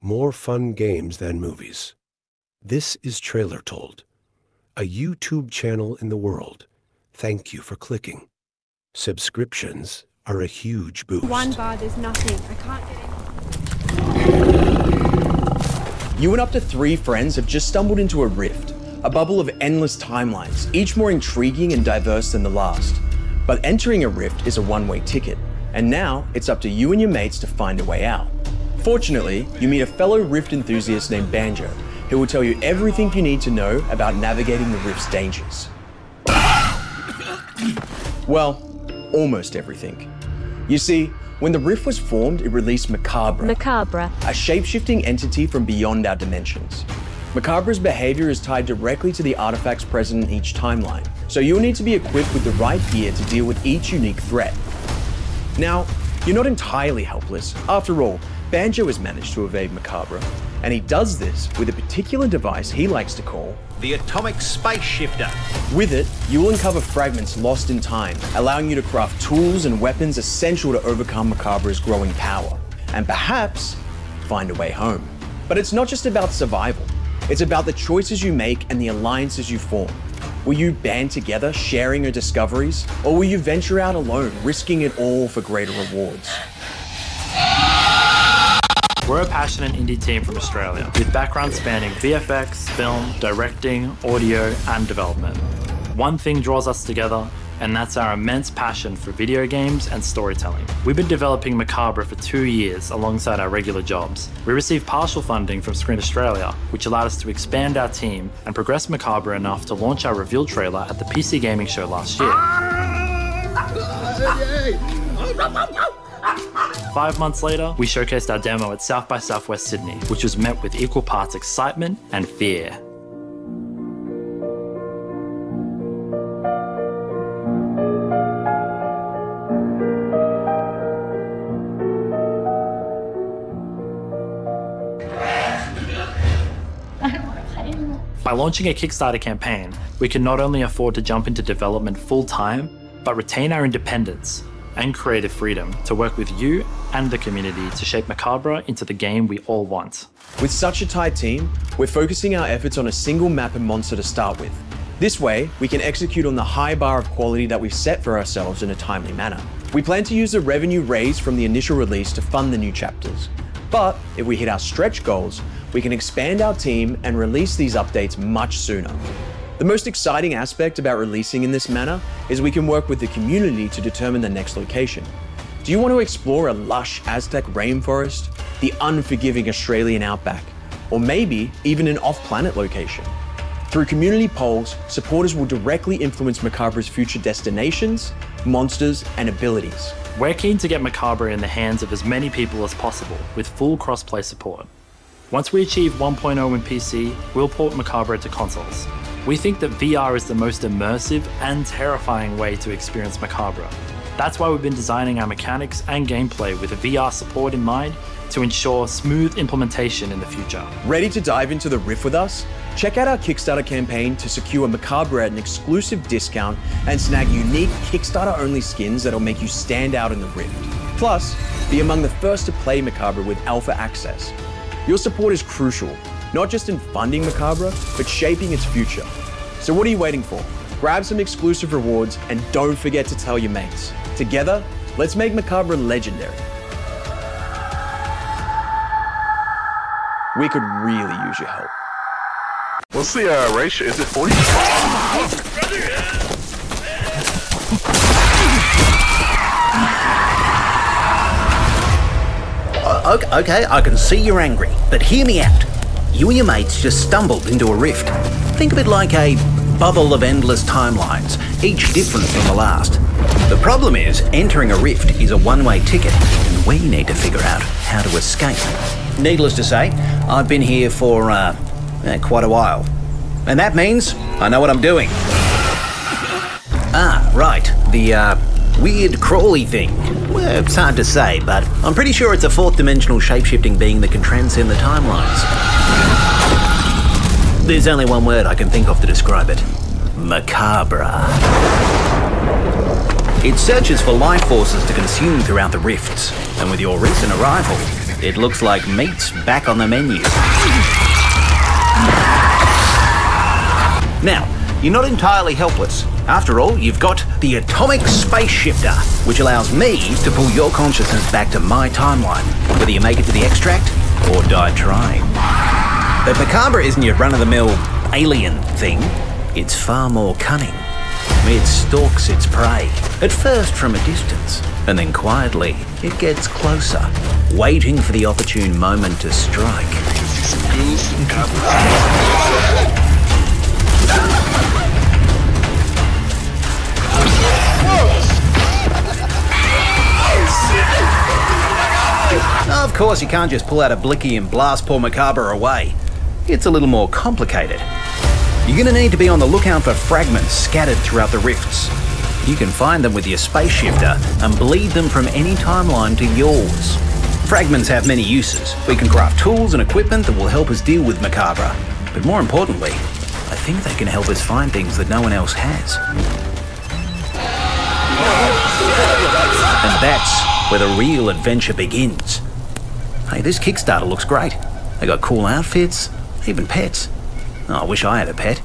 more fun games than movies. This is Trailer Told, a YouTube channel in the world. Thank you for clicking. Subscriptions are a huge boost. One bar, there's nothing. I can't get in. You and up to three friends have just stumbled into a rift, a bubble of endless timelines, each more intriguing and diverse than the last. But entering a rift is a one-way ticket, and now it's up to you and your mates to find a way out. Fortunately, you meet a fellow rift enthusiast named Banjo, who will tell you everything you need to know about navigating the rift's dangers. Well, almost everything. You see, when the Rift was formed, it released Macabre, Macabre. a shape-shifting entity from beyond our dimensions. Macabre's behavior is tied directly to the artifacts present in each timeline, so you'll need to be equipped with the right gear to deal with each unique threat. Now, you're not entirely helpless. After all, Banjo has managed to evade Macabre, and he does this with a particular device he likes to call The Atomic Space Shifter. with it, you will uncover fragments lost in time, allowing you to craft tools and weapons essential to overcome Macabre's growing power, and perhaps find a way home. But it's not just about survival, it's about the choices you make and the alliances you form. Will you band together, sharing your discoveries, or will you venture out alone, risking it all for greater rewards? We're a passionate indie team from Australia with backgrounds spanning VFX, film, directing, audio, and development. One thing draws us together, and that's our immense passion for video games and storytelling. We've been developing Macabre for two years alongside our regular jobs. We received partial funding from Screen Australia, which allowed us to expand our team and progress Macabre enough to launch our reveal trailer at the PC Gaming Show last year. Ah! Five months later, we showcased our demo at South by Southwest Sydney, which was met with equal parts excitement and fear. By launching a Kickstarter campaign, we can not only afford to jump into development full time, but retain our independence and creative freedom to work with you and the community to shape Macabre into the game we all want. With such a tight team, we're focusing our efforts on a single map and monster to start with. This way, we can execute on the high bar of quality that we've set for ourselves in a timely manner. We plan to use the revenue raised from the initial release to fund the new chapters. But if we hit our stretch goals, we can expand our team and release these updates much sooner. The most exciting aspect about releasing in this manner is we can work with the community to determine the next location. Do you want to explore a lush Aztec rainforest, the unforgiving Australian outback, or maybe even an off planet location? Through community polls, supporters will directly influence Macabre's future destinations, monsters, and abilities. We're keen to get Macabre in the hands of as many people as possible with full crossplay support. Once we achieve 1.0 in PC, we'll port Macabre to consoles. We think that VR is the most immersive and terrifying way to experience Macabre. That's why we've been designing our mechanics and gameplay with VR support in mind to ensure smooth implementation in the future. Ready to dive into the rift with us? Check out our Kickstarter campaign to secure Macabre at an exclusive discount and snag unique Kickstarter only skins that'll make you stand out in the rift. Plus, be among the first to play Macabre with alpha access. Your support is crucial, not just in funding Macabre, but shaping its future. So what are you waiting for? Grab some exclusive rewards and don't forget to tell your mates. Together, let's make Macabre legendary. We could really use your help. What's the uh, ratio? Is it 40? Okay, okay, I can see you're angry, but hear me out. You and your mates just stumbled into a rift. Think of it like a bubble of endless timelines, each different from the last. The problem is, entering a rift is a one way ticket, and we need to figure out how to escape. Needless to say, I've been here for uh, quite a while. And that means I know what I'm doing. Ah, right, the uh, weird crawly thing. Well, it's hard to say, but I'm pretty sure it's a fourth dimensional shapeshifting being that can transcend the timelines. There's only one word I can think of to describe it macabre. It searches for life forces to consume throughout the rifts, and with your recent arrival, it looks like meat's back on the menu. Now, you're not entirely helpless. After all, you've got the Atomic Space Shifter, which allows me to pull your consciousness back to my timeline, whether you make it to the extract or die trying. But Macabre isn't your run of the mill alien thing, it's far more cunning. It stalks its prey, at first from a distance, and then quietly it gets closer, waiting for the opportune moment to strike. Course, you can't just pull out a blicky and blast poor Macabre away. It's a little more complicated. You're going to need to be on the lookout for fragments scattered throughout the rifts. You can find them with your space shifter and bleed them from any timeline to yours. Fragments have many uses. We can craft tools and equipment that will help us deal with Macabre. But more importantly, I think they can help us find things that no one else has. And that's where the real adventure begins. Hey, this Kickstarter looks great. They got cool outfits, even pets. Oh, I wish I had a pet.